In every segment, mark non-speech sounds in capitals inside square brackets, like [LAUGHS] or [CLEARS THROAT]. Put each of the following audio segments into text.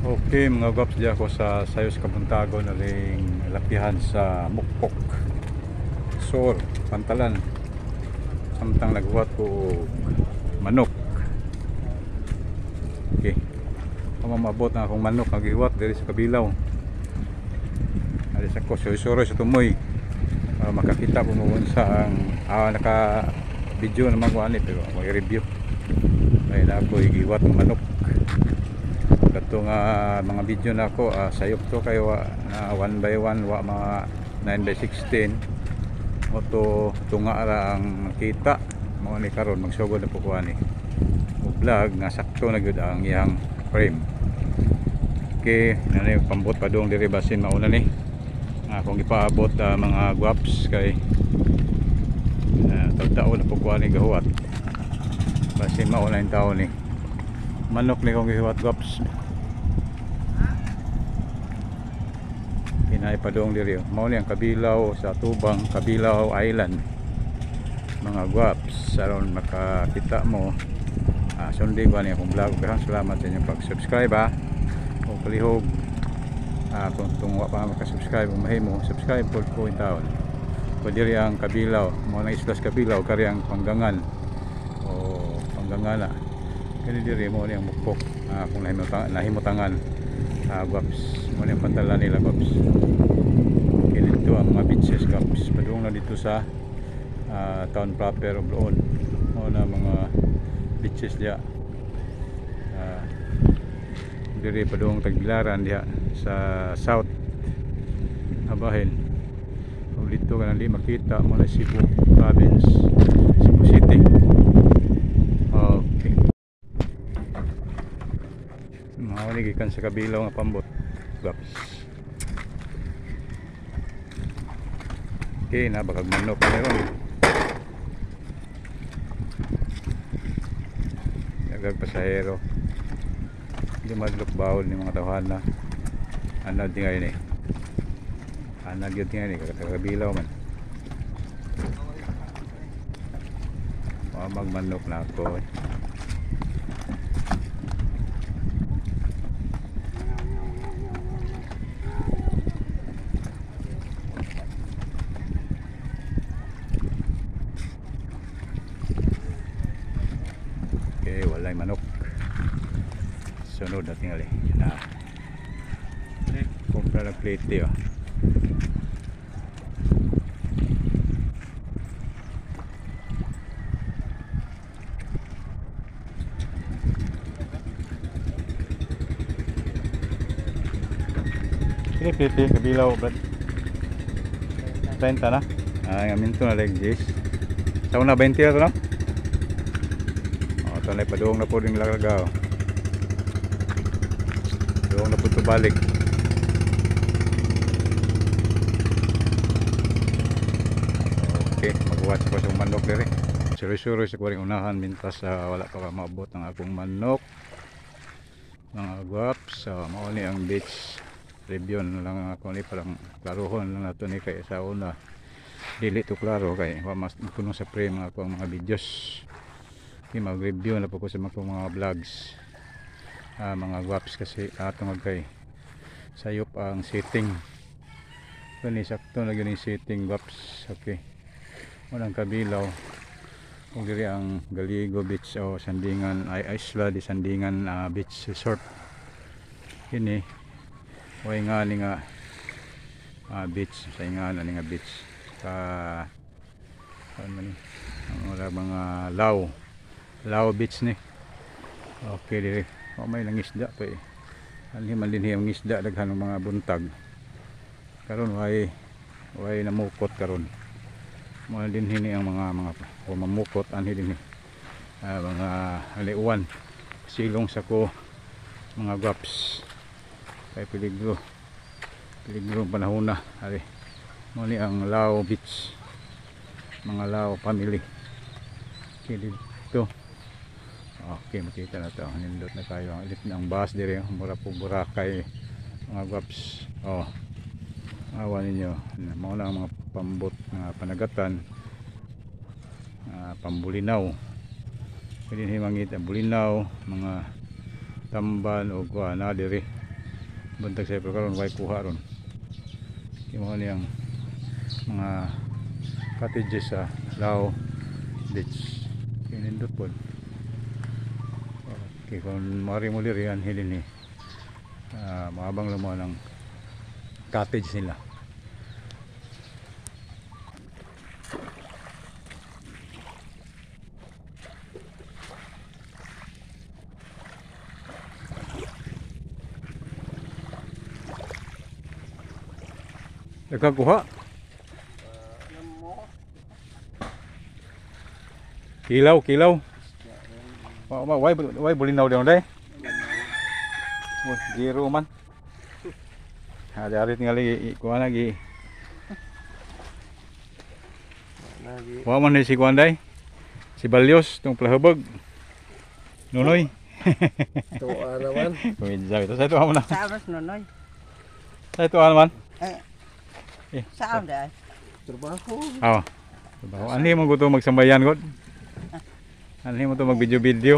Okay mga gops di ako sa Sayos Kabuntago na ring lapihan sa Mukpok Sor, Pantalan. Samtang nagbuhat ko manok. Okay. Pamamabot na akong manok nagihuwat diri sa kabilaw. Alis ako suy-suroy sa tumoy. Para makakita po mo sa ang ah, naka video naman ko ani pero ako i-review. Ay na ako igiwat manok kato nga mga video na ako ah, sayop to kayo na 1 by 1 wa mga 9 by 16 o to tunga ra ang kita. Mo ni karon magsugod na po ko ani. O vlog nga sakto na gyud ang iyang frame. Okay nani pambot pa dong diri basin mauna ni? Nga kung ipaabot ah, mga guaps kay uh, tagtao na po ko ani gahuat basin mauna yung tao ni. Manok ni kong gihuwat guaps Hinay pa doong diri. Mao ni ang Kabilaw sa Tubang, Kabilaw Island. Mga guaps, aron makakita mo. Ah, sundi ba niya akong vlog. Pero salamat sa inyong pag-subscribe ha. O kalihog. Ah, kung tungwa pa makasubscribe, kung mahimo, subscribe po ko in town. O diri ang Kabilaw, mo na islas Kabilaw, kari ang Panggangan. O Panggangana. Kani diri mo ni ang mukpok. Ah, kung nahimutangan, ah, guaps mo yung pantala nila guaps okay dito ang mga beaches guaps padung na dito sa ah, town proper of Loon o na mga beaches diya. Uh, diri padung tagbilaran diya sa south. Abahin. O dito ka nali makita mo na Cebu province Cebu City okay Mao gikan sa kabilaw nga pambot. Gaps. Okay, na bakag manok meron. Nagag pasahero. Hindi madlok bawol ni mga tawhana. Ano di ngayon eh. Ano di ngayon eh. Kakabilaw man. Oh, magmanok na ako eh. Okay, walay manok. Sunod na tingali. Na. Kumpra ng plate oh. Ini plate kabilaw brad. 30 na. Ah, ngamin to na like this. Sa una 20 na to no? Oh, tanay paduong na po rin lagaw. Duong na po ito balik. Okay, mag-watch ko sa manok diri. Suri-suri sa kuring unahan mintas sa wala pa ka maabot ang akong manok. Mga guwaps, so mao ni ang beach review na lang ako ni parang klaruhon lang nato ni kay sa una dili to klaro kay wa mas kuno sa frame ako ang mga videos Okay, mag-review na po ko sa mga, mga vlogs. Ah, mga guwaps kasi atong kay sayop ang setting. Kani sakto na ganing setting guwaps okay. Walang kabilaw. Kung diri ang Galigo Beach o Sandingan ay Isla di Sandingan ah, Beach Resort. Kini way nga ni nga ah, beach. Sa nga ni nga beach. Saan man ni mga law law beach ni. Okay diri o may lang isda pa eh. Man din ang isda daghan mga buntag. Karon way way namukot karon? Mo din hini ang mga mga o mamukot anhi din ah, mga aliuan silong sa ko mga guaps. Kay peligro. Peligro ang panahon na ari. Mo ang Lao Beach. Mga Lao family. Okay dito okay makita na to. Nindot na tayo. Ang ilit ng bus dire mura po Boracay. Mga guaps oh. Awa ninyo. Mao na ang mga pambot na panagatan. Uh, pambulinaw. Pwede himangit ang bulinaw mga tamban o kuha na diri. Buntag sa pero karon way kuha ron. Imo niyang mga cottages sa Lao Beach kinindot po okay kung mari mo diri yan hilin ni uh, maabang lamo ng cottage nila Nagkakuha. Kilaw, kilaw. Wa wa why why bulinaw daw day? Oh, zero man. Ha, dari tingali kuha lagi. Lagi. Wa man [LAUGHS] ni si kuan day. Si Balyos tong plahabag. Nunoy. Tuwa naman. Kumidja ito sa ito mo na. Saan mas nonoy? Sa ito naman. Eh, saan dahil? Trabaho. Aw. Trabaho. Ani mo gusto magsambayan god? Ani mo to mag video video?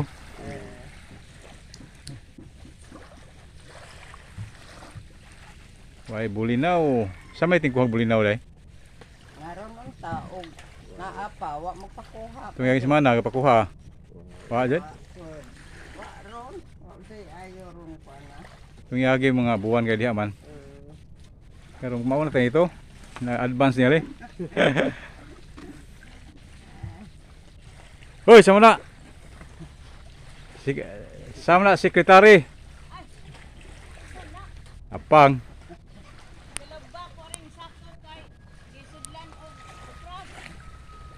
Why bulinaw? Sa may tingkuhang bulinaw day? Ngaron ang taog. Naapa, wa magpakuha. Tung yung semana kapakuha. Wa jud. Wa ron. Wa say ayo ron pa na. Tung yagi mga buwan kay diha man. Eh, Pero mao na tayo ito. Na advance niya le. [LAUGHS] Hoy, sama na. Sig sama na sekretary. Apang.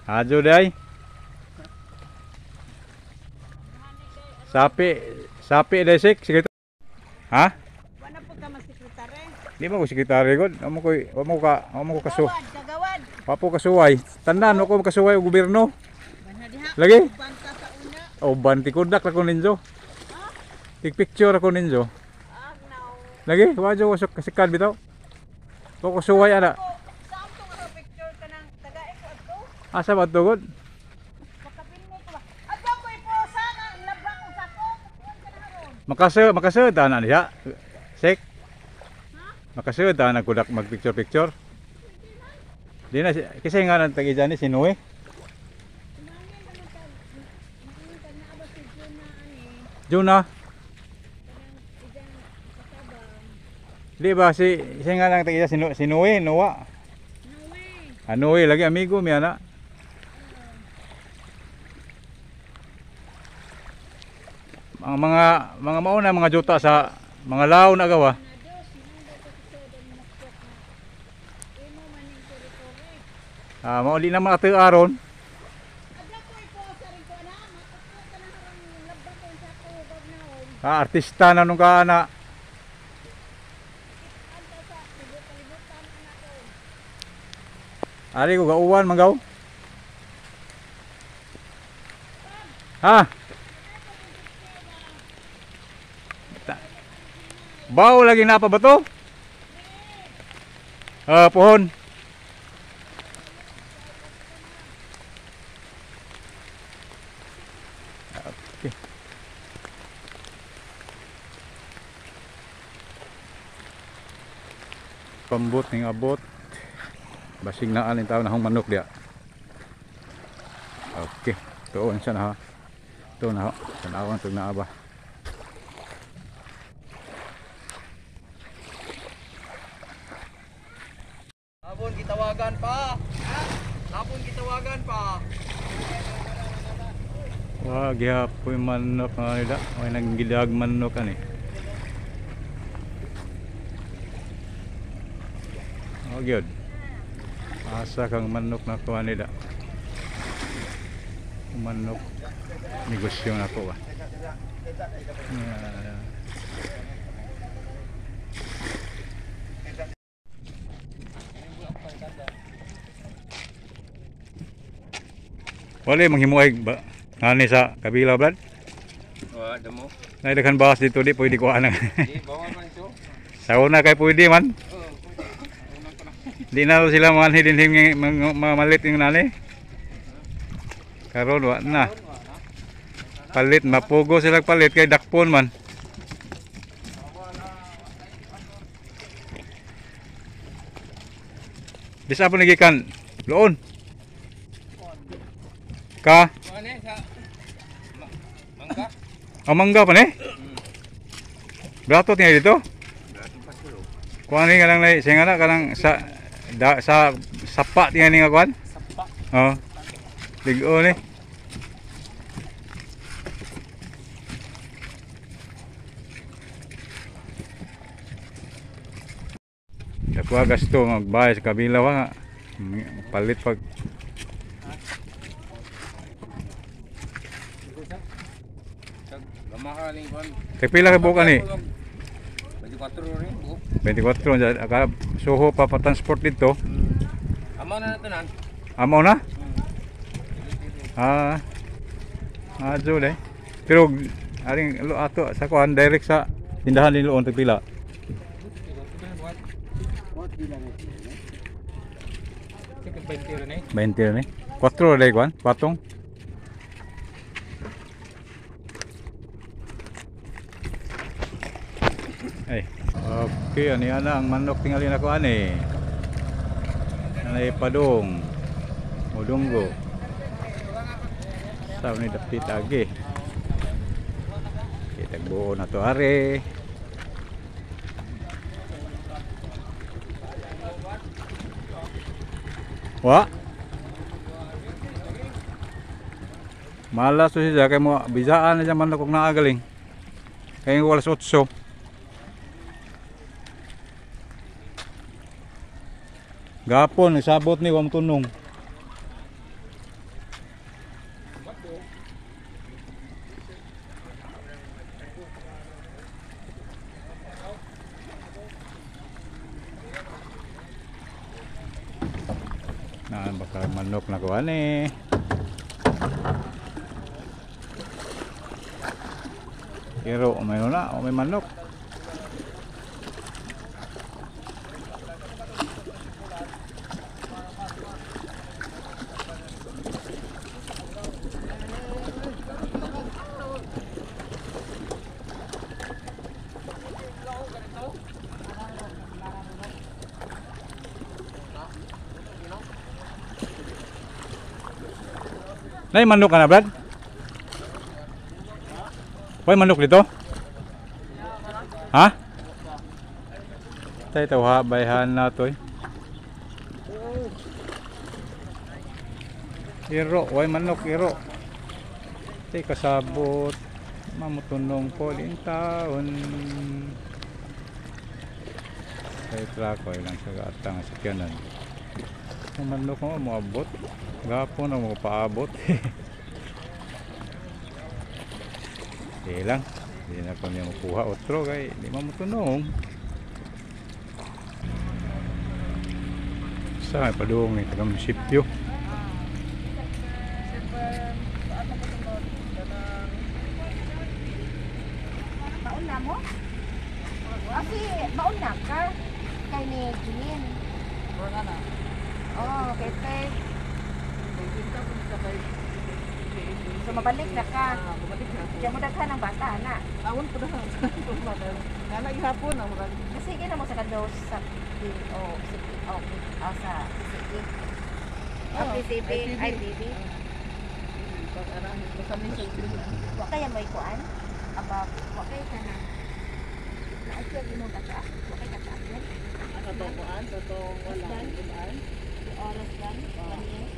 Ajo day. Sapi, sapi day sik sekretary. Ha? Wala po ka masekretary. Di mo ko sekretary god. Amo ko, amo ka, amo ko kasu. Kagawad, kagawad. Wapo kasuway. Tandaan mo ko kasuway og gobyerno. Lagi? Banta sa una. O banti kodak ra ko ninyo. Tik picture ako ninyo. Ah. Lagi, wajo ko kasikad bitaw. Ko kasuway ana. Asa ba to god? Makapinmo ko ba? Ato ko iposa nga labang ko sa ko. Kuwan ka na ron. Makase makase na niya. Sek. Makase ta na kudak mag picture picture. Di na si- kasi nga nang tagi ni si Noe. Juna. Di ba si siya nga lang dyan si, si Noe, Noah. Ah, Noe lagi amigo mi ana. Ang mga mga mauna mga juta sa mga lao na gawa. Ah, mauli na mga aron. Ah, artista na nung kaana. Ari ko gauwan mangaw. Ha? Baw lagi na pa ba to? Ah, pohon. Pambot ning abot. Basig na alin tao na hong manok dia. Okay. Tuon siya na ha. Ito na ho. Tanawan ito na aba. Hapon gitawagan pa. Hapon gitawagan pa. Wah, gihapoy manok nga nila. May nanggidag manok ani. Oh, gyud. Asa kang manok na kuha nila. Manok. Negosyo na ko ba. Yeah. Wala manghimuay ba? Ngani sa kabila brad? Wa damo. Naidaghan bahas dito di pwede ko ana. Di bawal man ito. [LAUGHS] Sa una kay pwede man. Di na sila manhi din hing mamalit yung nani. Karon wa na. Palit mapugo sila palit kay dakpon man. Bisa apa lagi kan? Loon. Ka. Mangga. Oh, mangga pa ni? Beratot niya dito? Kuha ni ka lang na, singa na ka lang sa... da, sa sapa tinggal ni nga kuan. Sapa. Oh. Ligo ni. Dako gasto magbayad sa kabila wa nga. Palit pag kay pila ka buka ni. 24 rin buhok. 24 dyan. Aka suho pa pa transport dito. Amo na natanan. Amo na? Ah. Ah, jud eh. Pero aring lo ato sa kuan direct sa tindahan ni Loon tagpila. Sige 20 rin eh. 20 ni. 4 ray kuan, patong. Okay, ani ana ang manok tingali na kuan eh. Anay padong. Mudunggo. Sa ni dapit agi. Kita buo na to are. Wa. Malas to siya kay mo bisaan na siya man kung naagaling. Kay wala sa Gapon nagsabot ni wam tunong. Naan baka manok na kuan eh. Pero may na, o may manok. Nay manok ka na, Brad? May manok dito? Ha? Tay tawa bayhan na to eh. Iro, way manok iro. Tay kasabot. Mamutunong po din taon. Tay trako lang sa atang sakyanan. Ang manok mo moabot. Gapon na mo paabot. [LAUGHS] Sige lang. Hindi na ko niya makuha otro kay di man matunong. Sa padung ni taga munisipyo. Baon na mo? Kasi baon na ka. Kay ni Jean. Oo, kay Ted. So mabalik na ka. Diyan mo daghan ng bata na. Awon po na Nana ihapon ang mga Kasi gina mo sa kados sa o o o sa city. Oh, Ang PCB, IPB. Sa Wa kaya may kuan? Aba, wa kaya ka na. Naasya mo data. Wa kaya ka na. Ano to kuan to to wala. Oras lang. One year.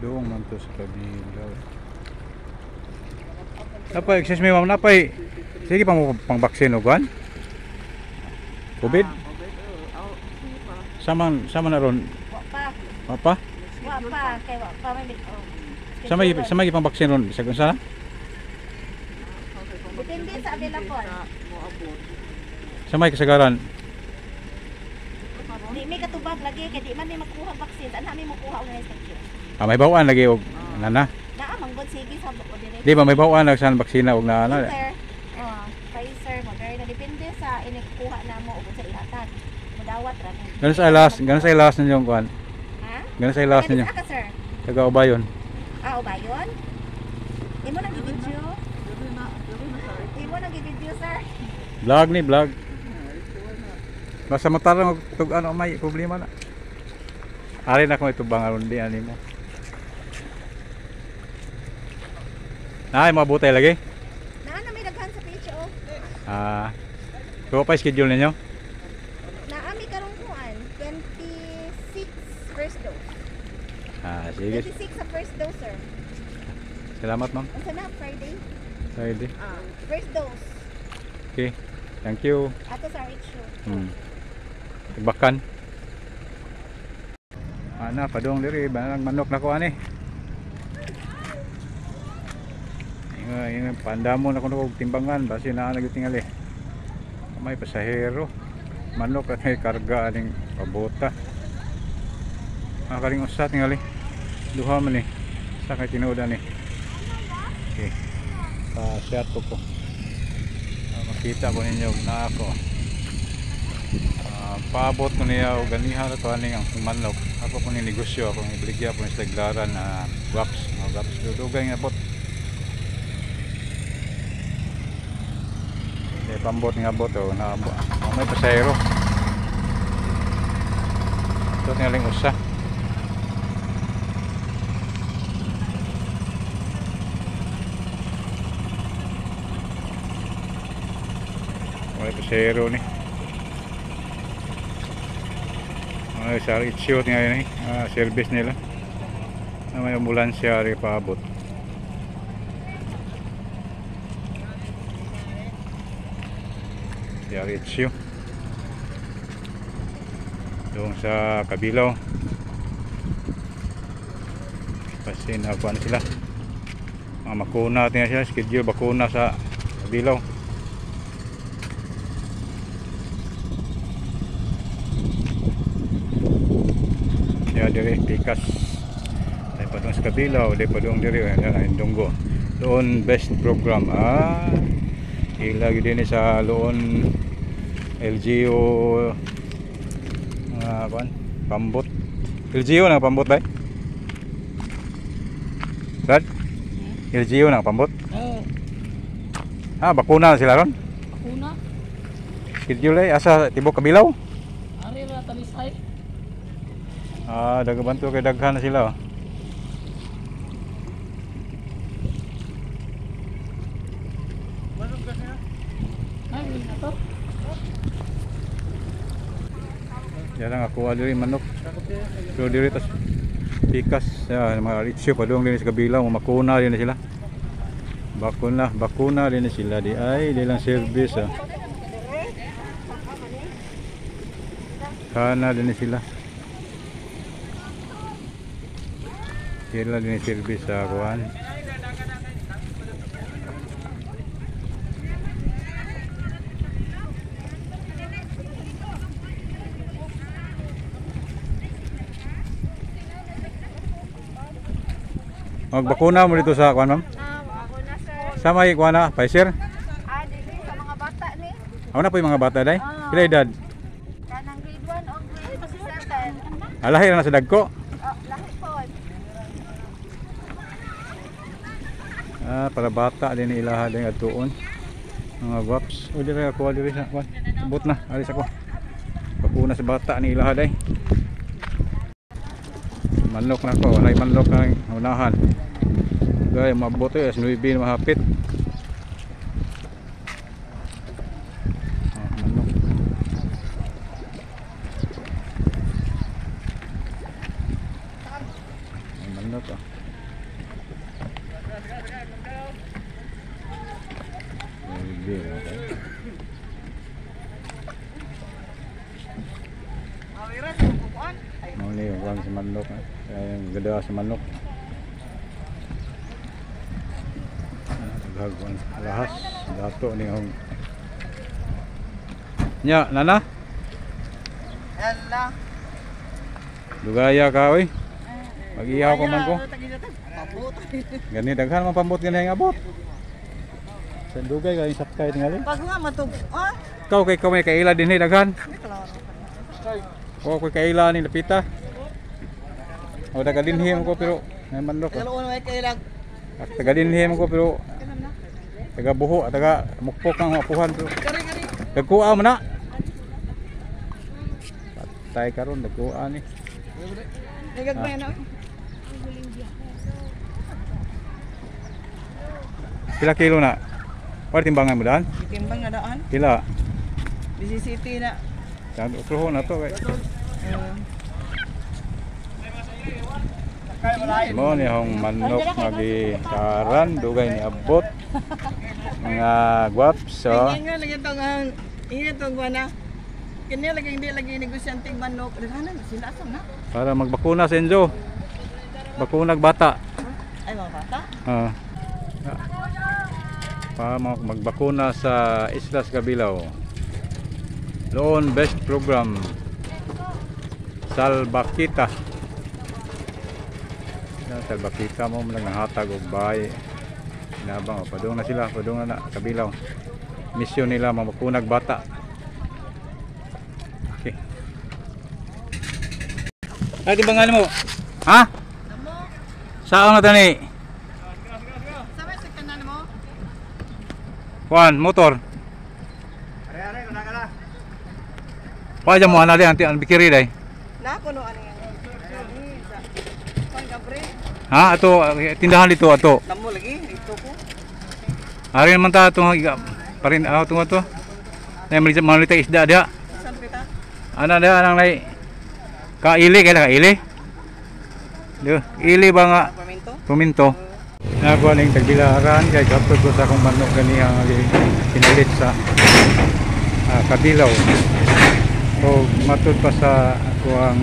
Doong man to sa kabila. Napay, excuse me ma'am, napay. Sige pang pang baksin o kuan? Covid? Sama sama na ron. Wa pa. Apa? Wa pa. Kay wa pa may bit. oh. Sama sama pang baksin ron sa sa Depende sa available. Sama kasagaran. Di may katubag lagi kay di man may makuha vaccine. Ana may makuha og instruction. Ah, may bawaan lagi og nana. Naa manggod sige sa ko dire. Di ba may bawaan na sa baksina og nana? Pfizer. Oh, Pfizer, Moderna depende sa inikuha namo ug sa ihatag. Mudawat ra ni. Ganun sa ilas, ganun sa ilas ninyo kuan. Ha? Ganun sa ilas ninyo. Aka sir. Taga Ubayon. Ah, o ba yun? Imo nang video? Dili na, dili na sa Di mo nag-video, sir. Vlog ni vlog. Basta matarang tug ano may problema na. Ari na ko ito bang aron di ani mo. Nay mabutay lagi. Naa na may daghan sa page, oh. Ah. Uh, pa schedule ninyo? Naami karong kuan, 26 first dose. Ah, sige. 26 sa first dose, sir. Salamat ma'am. Unsa na Friday? Friday. Ah, first dose. Okay. Thank you. Ato sa RH show. Hmm. Tigbakan. Ana, padong diri, banang manok na ko ani. Inga, inga, pandamo na timbangan, basi na nagitingali. May pasahero. Manok at may karga aning pabota. Ah, kaling usa tingali. Duha man ni. Sa kay tinuod ni. Okay. Pa-share ko ko. Ah, makita ko ninyo na ako. Ah, paabot ko niya o ganiha na to aning ang manok? Ako po ni negosyo ako ni ibaligya po ni sa glaran na gaps mga gaps dudugay nga bot. Eh pambot nga bot o na oh, may pasayro. Ito tingaling usa. May pasayro ni Ay, sa itsyo nga yun eh. Ah, service nila. Na may ambulansya rin paabot. Yari itsyo. Doon sa Kabilaw. Kasi nakuha na sila. Mga makuna natin sila. Schedule bakuna sa Kabilaw. Ya dire pikas. Ay padung sa kabilaw di padung dire yan ang dunggo. Doon best program. Ah ilagi din sa loon LGO uh, pambot. LGO na pambot bay? Brad LGO na pambot? Oo. ah bakuna na sila ron? Una, schedule ay asa tibok kabilaw ah dagaban to kay daghan na sila. Yan ang ako diri manok. So diri tas pikas ya mga ritsyo padung din sa kabila mo makuna din sila. Bakuna, bakuna din sila di ay di lang service ah. Kana din sila. Sila din service sa kuan. Magbakuna mo dito sa kuan ma'am. Ah. Sa may kuan na Pfizer. Ah, dili sa mga bata ni. Ako na po yung mga bata day. Ah. Pila edad? Kanang grade 1 o grade 7. Alahi na sa dagko. Oh, lahi po. Ah, para bata din ilaha din atuon. Mga guwaps. O dire ako dire sa kuan. Abot na, alis ako. Bakuna sa bata ni ilaha day. Manlok na ko, walay manlok na unahan. Gaya mabot eh, 9 na mahapit. Lahas. Dato ni yung Nya, nana, Yalla. dugaya ka oy. Mag-ihaw ko man ko. Pabot. Gani daghan man pambot gani ang abot. Sa dugay kay sakay tingali. Pag nga matug. Ah, Kau kay kau may kaila din eh, daghan. klaro. O kay kaila ni lapita. O tagadinhi mo ko pero may manok. Kalo ano ay kailag. Tagadinhi mo ko pero taga buho taga mukpok ang apuhan to Kari kari. nagkuha mo na patay karon nagkuha ni na. pila kilo na Pwede timbangan mo daan? Timbang na daan. Pila? Busy City na. Saan ukruho na to kay. Uh, Mo ni hong manok magikaran dugay ni abot. [LAUGHS] Mga guwaps so. Nga lagi itong ang ingin itong na. Kanya lagi hindi lagi negosyanteng manok. Rehana na sila asa na. Para magbakuna sa Enzo. Bakunag bata. Ay mga bata. Ah. para mag- magbakuna sa Islas Gabilao. Loan best program. Salbakita. Salbakita mo lang nanghatag og bahay. Inabang, oh, padung na sila, padung na na, Kabilaw. Misyon nila mamakunag bata. Okay. Ay, timbangan mo. Ha? Saan na tani? Sabay sa kanan mo. Juan, motor. Pa jam mo ana di anti an bikiri dai. Na ko no ano yan. Ha ato tindahan dito ato. Namo lagi. Ari naman ta higa parin ato tungo to. Nay malita malita isda dia. Ana dia anang nai kaili kaya kaili. Duh, ili ba nga Paminto. tuminto. Nagawa ning tagbilaran kay kapag ko sa akong manok gani ang pinalit sa ah, kabilaw. O matud pa sa ako ang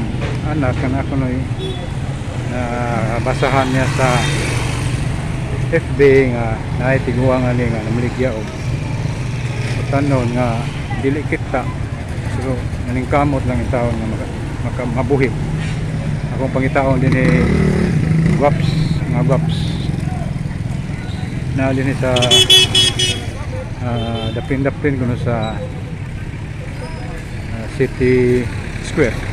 anak kan ako noy na basahan niya sa FB nga naay tiguang ani nga namaligya og tanon nga dili kita. Pero naning kamot lang yung taon nga maka, mabuhi. Akong pangitaon din eh guaps mga guaps na din sa ah, dapin-dapin kuno sa ah, City Square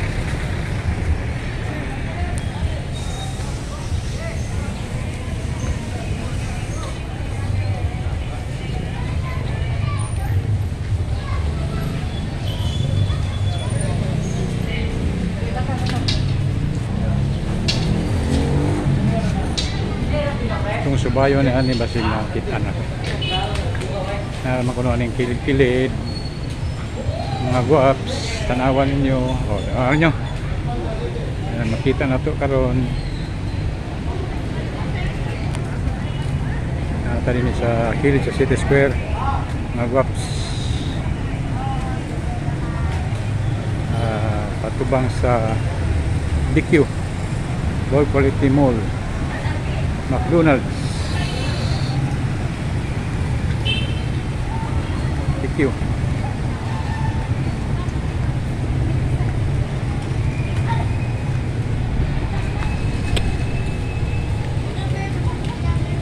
subayo ni ani basin na kita na na makuno aning kilid-kilid mga guaps tanawan ninyo. O ano Ayan, makita na to karon. Uh, tali ni sa kilid sa City Square mga guaps Ah, patubang sa DQ Gold Quality Mall McDonald's DQ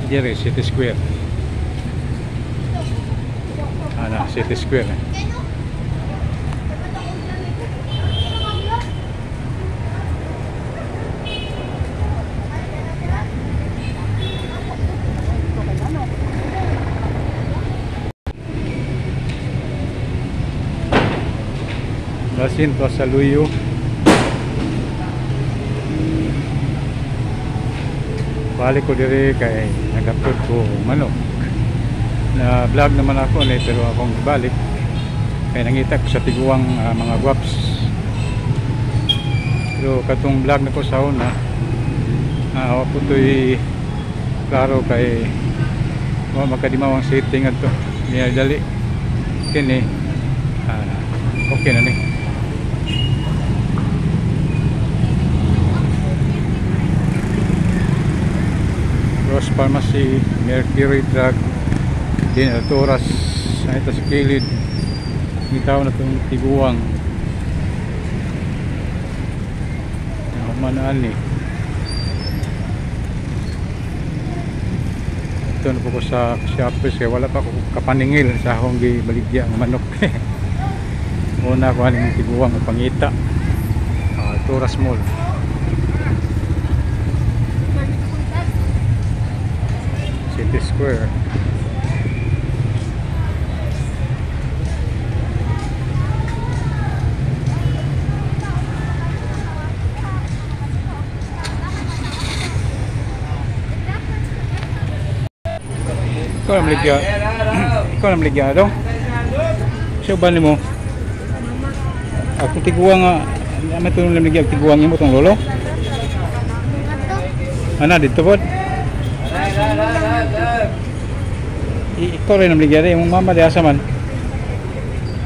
Jerry City Square Ana City Square eh. Basin to sa Luyo. Balik ko diri kay nagapod ko manok. Na vlog naman ako ni pero akong balik kay nangita ko sa tiguang ah, mga guaps pero katong vlog na ko sa una ah, ako to'y klaro kay wa makadimaw ang setting ato. Niya dali kini ah, okay na ni Ross Pharmacy, Mercury Drug, din Alturas, ito sa kilid. Bitaw na itong tiguang. Manaan ni. Ito na po ko sa shoppers kaya wala pa ako kapaningil sa akong gibaligya ng manok. [LAUGHS] Una ko aning tiguang ang pangita. Uh, Alturas Mall. City Square. Ikaw ang ligya. [CLEARS THROAT] Ikaw ang ligya daw. Siya ba mo? Ah, Ako tiguwa nga. Ano ito nang ligya? Tiguwa nga mo itong lolo? Ano, dito po? Ano? Ikaw rin ang maligya rin. Yung mama di asa man.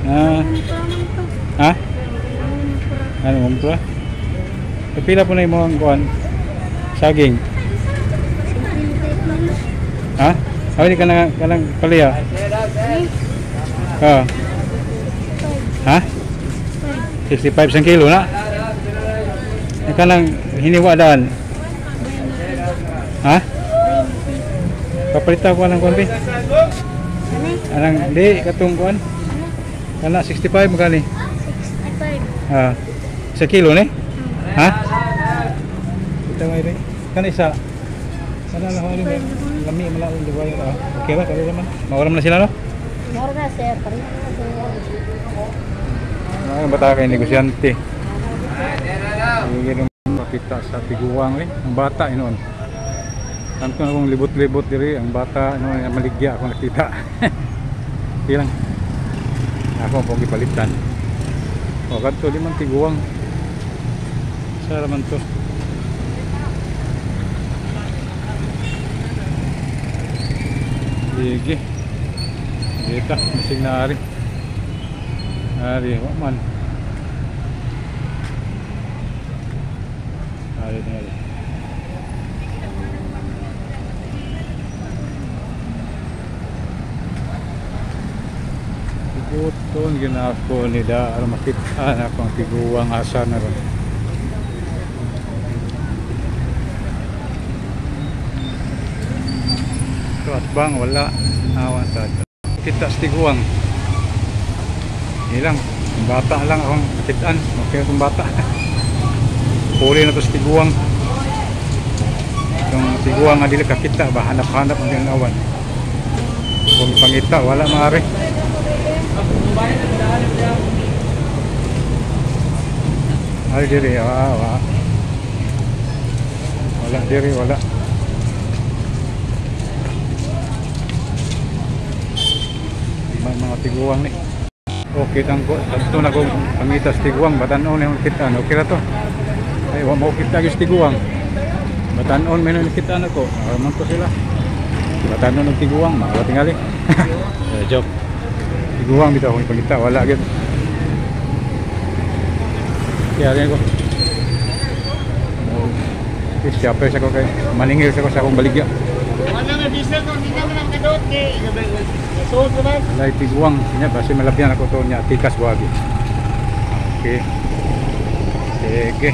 Ah. Ha? Ano mong pra? Kapila po na yung mga kuhan. Saging. Ha? Awali ka na ka lang paliya. Ha? Ha? 65 sang kilo na. Ka lang hiniwa daan. Ha? Papalita ko ng kuhan, Anang di katong kuhan. Kana 65 magani. Ah. Sa kilo ni? Ha? Ito may rin. Kana isa. Kana lang hali mo. Lami malaon di ba? Ah, Okay ba? Kaya naman. Mawala mo na sila no? Moro na sir, pareho na sir. Mga bata kay negosyante. Sige nung makita sa tiguang eh. Ang bata inoon. Tanto na kong libot-libot diri ang bata ano maligya ako nakita. [LAUGHS] Ilang. Ako po gipalitan. O kadto di man tiguang. Sa raman to. Sige. Dita, masig na ari. Ari, man. Ari na ari. Iguton ginako nila aron makita na kung tiguang asa na ron. So at bang wala awan sa kita sa tiguang. Ilang bata lang akong kitaan. Okay akong bata. [LAUGHS] Puli na to sa tiguang. Yung tiguang nga dili kakita ba hanap-hanap ang ginawan. Kung pangita wala maari. Ay diri ah, wa. Wala diri wala. May mga tiguang ni. Okay tang ko. Tanto na kong pangita sa tiguang batanon yung kita okay ra to. Ay wa mo kita sa tiguang. Batanon menon kita na ko. Aron ko sila. Batanon ng tiguang mga tingali. [LAUGHS] Eh, joke. Tiguang bitaw ko pangita wala gyud. Kaya rin ko. Okay, siya sa ko kay maningil sa ko sa akong baligya. Wala nga diesel kung hindi naman ang kadot kay Suot naman. Lai tiguang niya kasi malabyan ako to niya tikas wagi. Okay. Sige.